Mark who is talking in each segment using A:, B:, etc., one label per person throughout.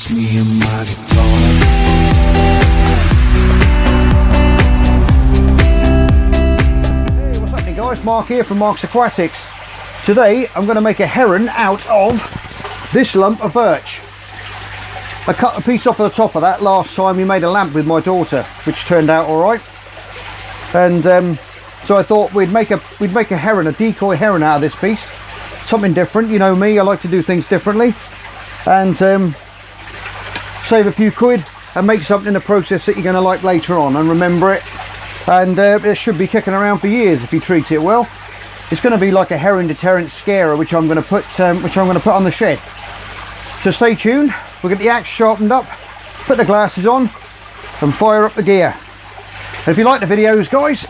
A: just me and my guitar.
B: Hey, what's happening guys? Mark here from Mark's Aquatics. Today I'm going to make a heron out of this lump of birch. I cut a piece off of the top of that last time we made a lamp with my daughter, which turned out alright. And um, so I thought we'd make a we'd make a heron, a decoy heron out of this piece. Something different, you know me, I like to do things differently. And um, save a few quid and make something in the process that you're going to like later on and remember it. And uh, it should be kicking around for years if you treat it well. It's going to be like a heron deterrent scarer which I'm going to put um, which I'm going to put on the shed. So stay tuned. We'll get the axe sharpened up put the glasses on and fire up the gear. And if you like the videos guys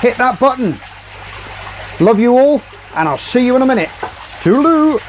B: hit that button. Love you all and I'll see you in a minute. Toodaloo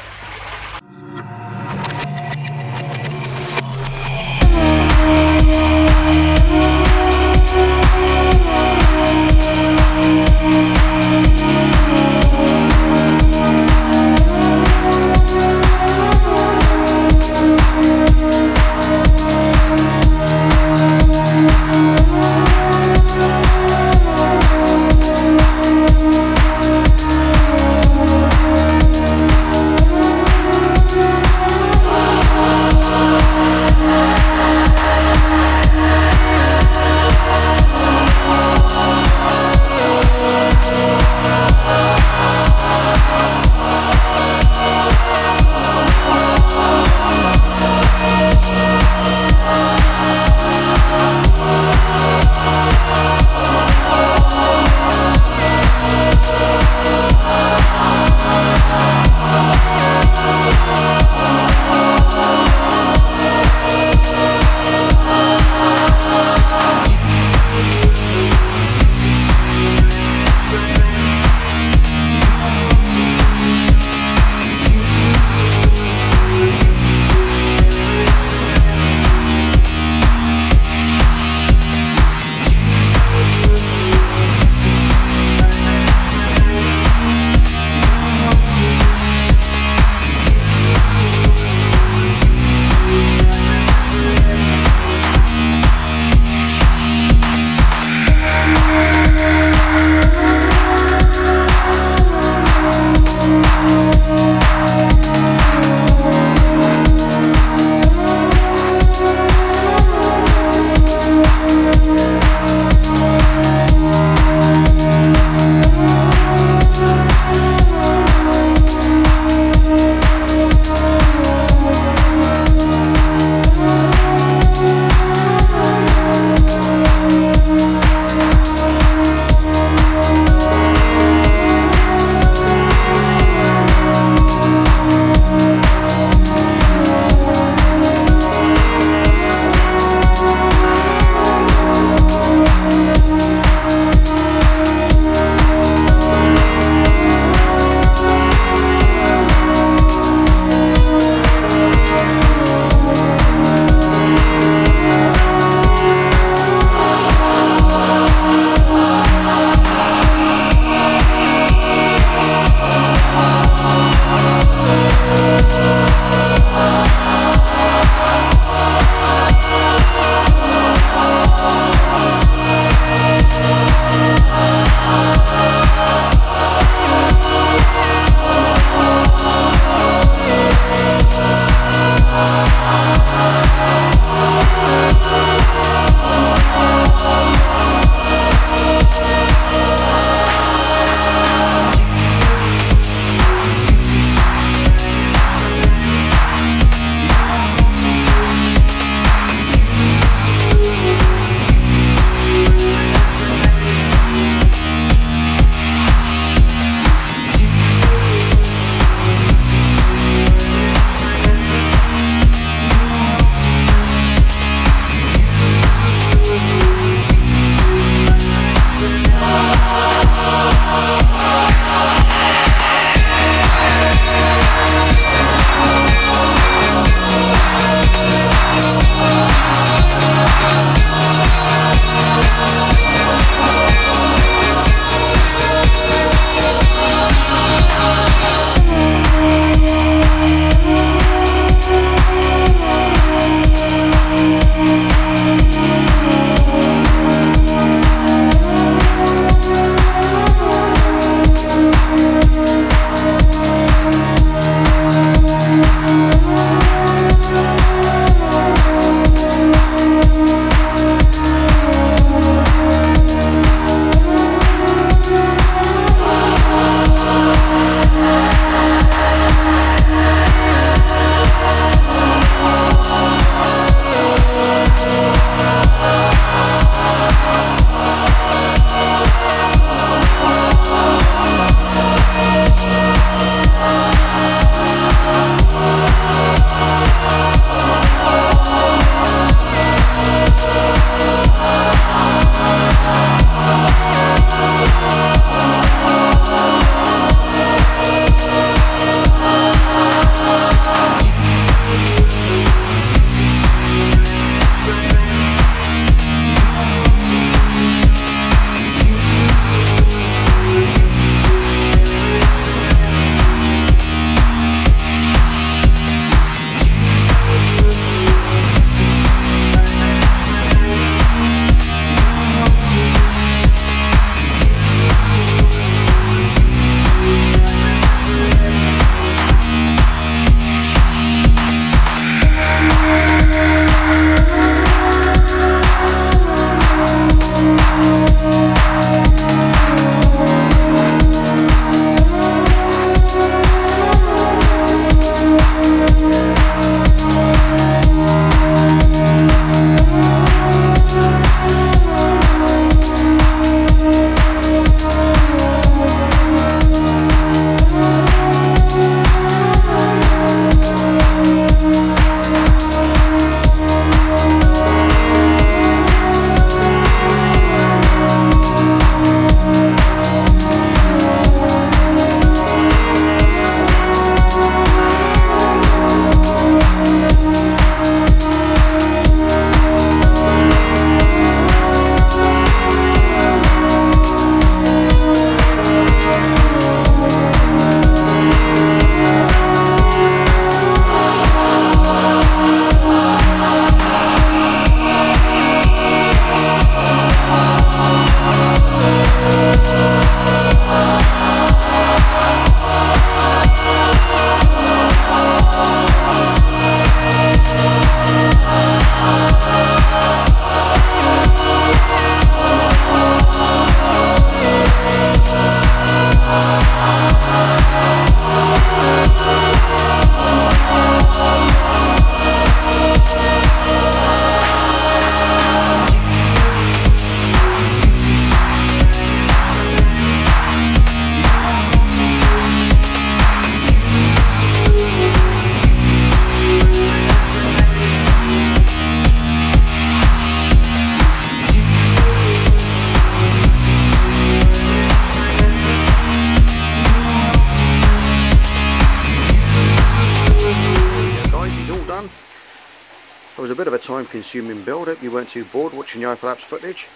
B: It was a bit of a time consuming build. Hope you weren't too bored watching the hyperlapse footage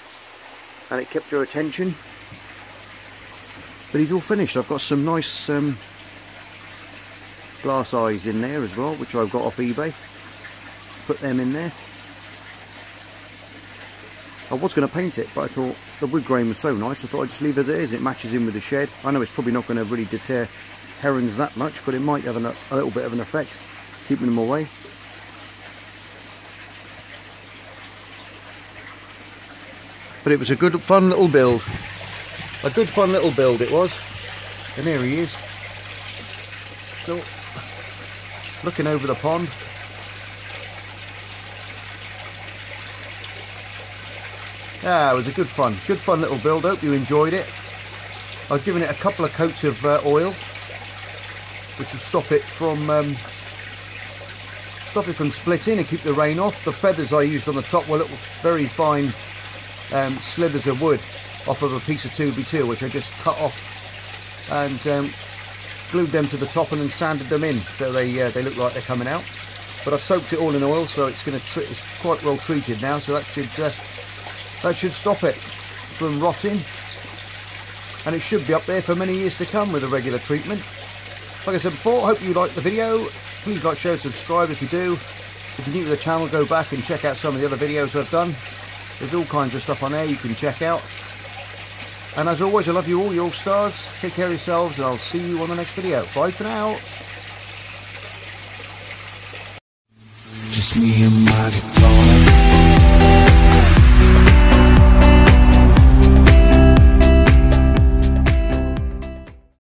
B: and it kept your attention. But he's all finished. I've got some nice um, glass eyes in there as well, which I've got off eBay. Put them in there. I was going to paint it, but I thought the wood grain was so nice, I thought I'd just leave it as it is. It matches in with the shed. I know it's probably not going to really deter herons that much, but it might have an, a little bit of an effect, keeping them away. But it was a good, fun little build. A good, fun little build it was. And there he is. So, looking over the pond. Ah, it was a good fun. Good fun little build. Hope you enjoyed it. I've given it a couple of coats of uh, oil, which will stop it from um, stop it from splitting and keep the rain off. The feathers I used on the top were little very fine um, slithers of wood off of a piece of 2B2 which I just cut off and um, glued them to the top and then sanded them in so they uh, they look like they're coming out. But I've soaked it all in oil so it's going to it's quite well treated now so that should uh, that should stop it from rotting. And it should be up there for many years to come with a regular treatment. Like I said before hope you liked the video. Please like share subscribe if you do. If you're new to the channel go back and check out some of the other videos I've done there's all kinds of stuff on there you can check out. And as always I love you all you all stars. Take care of yourselves and I'll see you on the next video. Bye for now.
A: Just me and my guitar